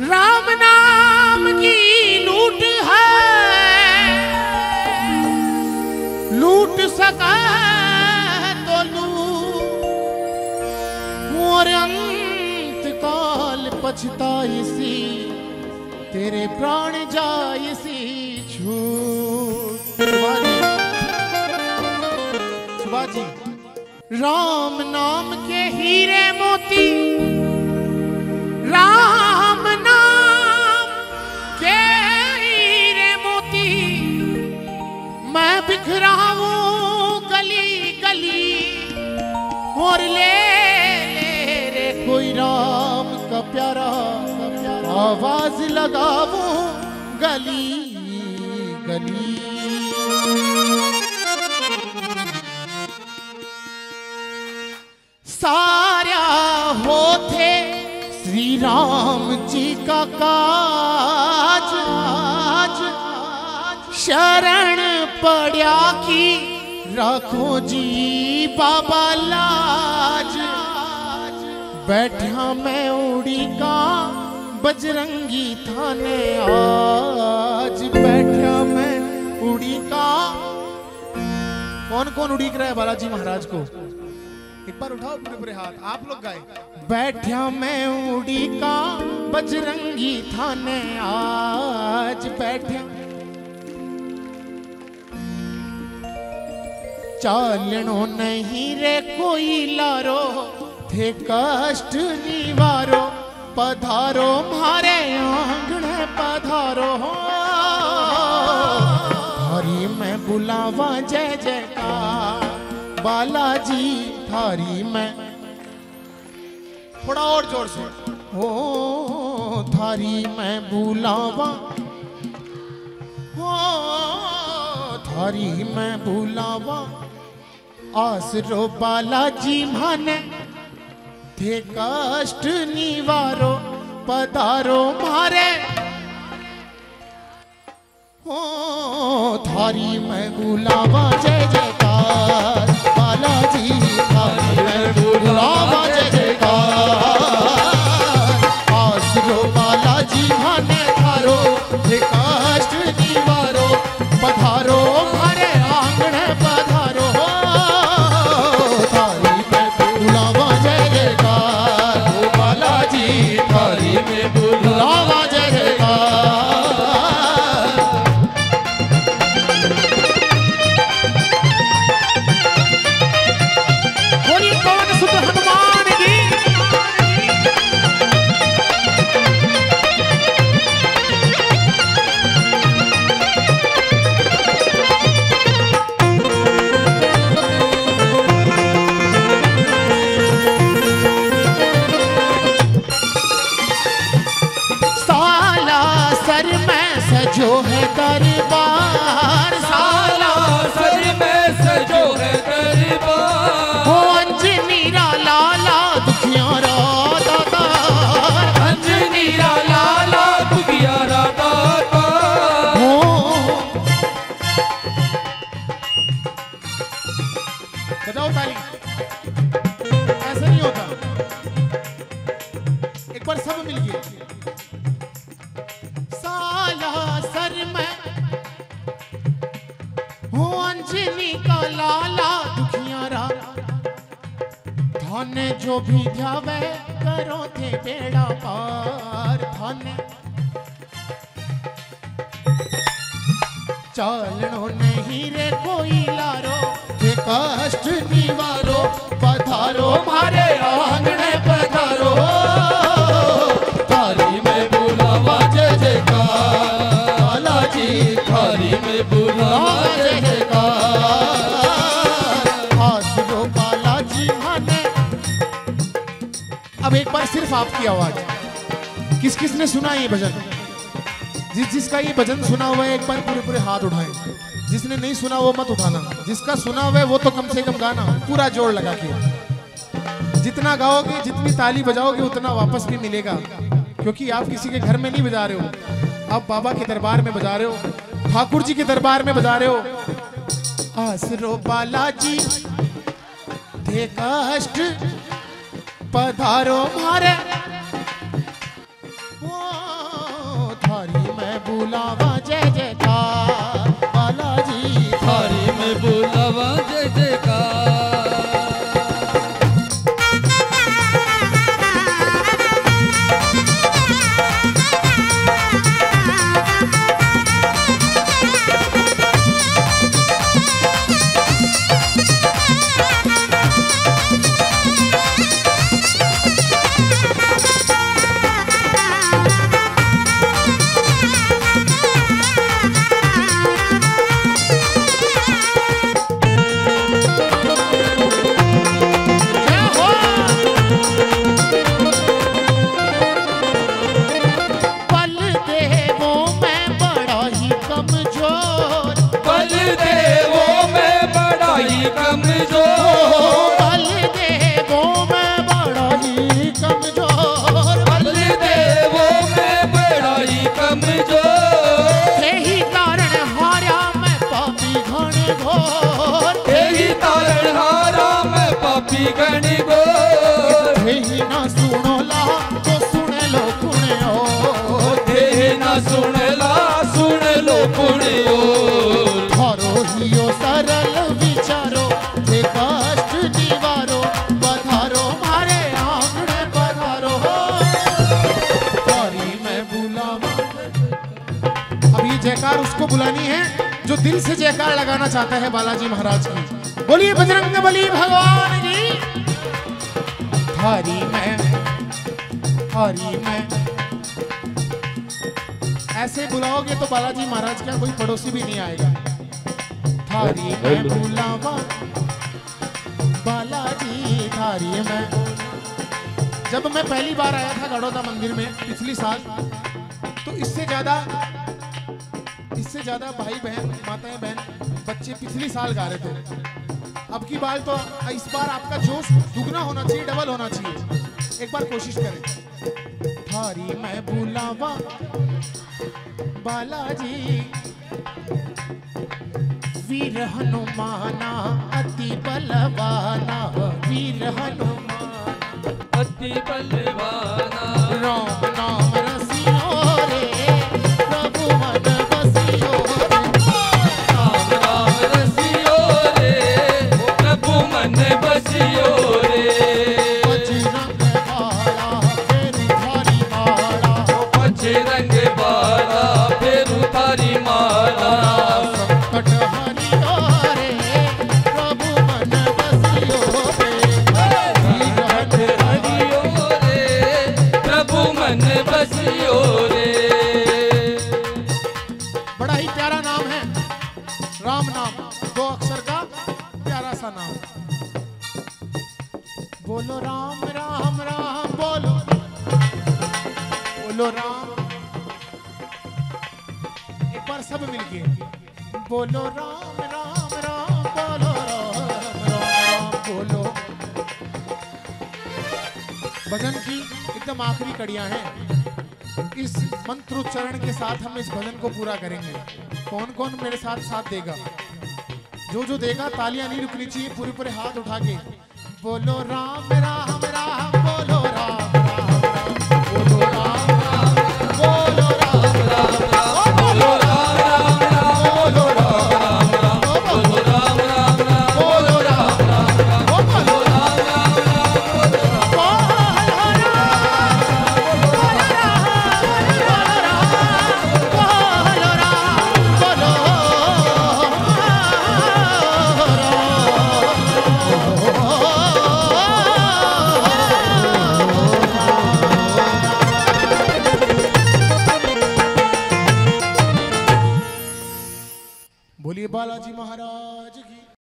राम नाम की लूट है। लूट सका तो और अंत काल पछताइसी तेरे प्राण जाइसी छूट। सुभाष जी राम नाम के हीरे मोती, राम बिखराऊं गली गली। और ले ले रे कोई राम का प्यारा का प्यारा। आवाज़ लगाऊँ गली गली। सारा होते श्री राम जी का काज। आज शरण पड़ा की रखो जी, बाबा लाज। बैठा मैं उड़ी का बजरंगी थाने आज। बैठा मैं उड़ी का कौन कौन उड़ीक रहा है बालाजी महाराज को? एक बार उठाओ पूरे पूरे हाथ, आप लोग गाए। बैठा मैं उड़ी का बजरंगी थाने आज। बैठा चालनो नहीं रे कोई लारो, थे कष्ट निवारो, पधारो मारे आंगण, पधारो। हरी मैं बुलावा जय जयकार, बालाजी थारी मैं। थोड़ा और ज़ोर से। हो थारी मैं बुलावा थारी मैं भूलावा। आसरो बालाजी माने, थे कष्ट निवारो, पधारो मारे। ओ, थारी मैं भूलावा, जय जयकार। बालाजी सर में सजो है दरबार सारा सर में सजो है दरबार। हो का लाला दुखियारा धन जो भी ध्यावे करो थे बेड़ा पार। धन चालनो नहीं रे कोई लारो। के कष्ट अब एक बार सिर्फ़ आपकी आवाज़। किस किस ने सुना ये भजन? जिस जिसका ये भजन सुना हुआ है, एक बार पूरे पूरे हाथ उठाए। जिसने नहीं सुना वो मत उठाना। जिसका सुना हुआ है, वो तो कम से कम गाना, पूरा ज़ोर लगा के। जितना गाओगे, जितनी ताली बजाओगे, उतना वापस भी मिलेगा। क्योंकि आप किसी के घर में नहीं बजा रहे हो। आप बाबा के दरबार में बजा रहे हो। ठाकुर जी के दरबार में बजा रहे हो। आसरो बालाजी थे कष्ट पधारो मारे। ओ थारी मैं बुलावा गणी गोर यही ना सुनो ला तो सुने लो कुणे ओ देह ना सुन ला सुन लो पुण्यो थारो हियो सरल विचारो हे कष्ट निवारो पधारो मारे आंगणे पधारो। थारी मैं बुलावा। अब ये जयकार उसको बुलानी है जो दिल से जयकार लगाना चाहता है बालाजी महाराज की। बोलिए बजरंग बली भगवान। थारी मैं थारी मैं ऐसे बुलाओगे तो बालाजी महाराज का कोई पड़ोसी भी नहीं आएगा। थारी मैं बुलावा बालाजी थारी मैं। जब मैं पहली बार आया था गड़ौदा मंदिर में पिछली साल तो इससे ज़्यादा इससे ज़्यादा भाई बहन माताएँ बहन बच्चे पिछली साल गा रहे थे। अब की बार तो इस बार आपका जोश दुगना होना चाहिए डबल होना चाहिए। एक बार कोशिश करें। थारी मैं बुलावा बालाजी। वीर हनुमाना अति बलवाना वीर हनुमान। अति बलवाना। राम। बोलो, राम। एक बार सब मिलके बोलो, राम राम राम। बोलो, राम राम राम। बोलो। भजन की एकदम आखिरी कड़ियाँ हैं। इस मंत्रोच्चारण के साथ हम इस भजन को पूरा करेंगे। कौन कौन मेरे साथ साथ देगा? जो जो देगा, तालियाँ नहीं रुकनी चाहिए पूरे पूरे हाथ उठा के। बोलो, राम राम राम।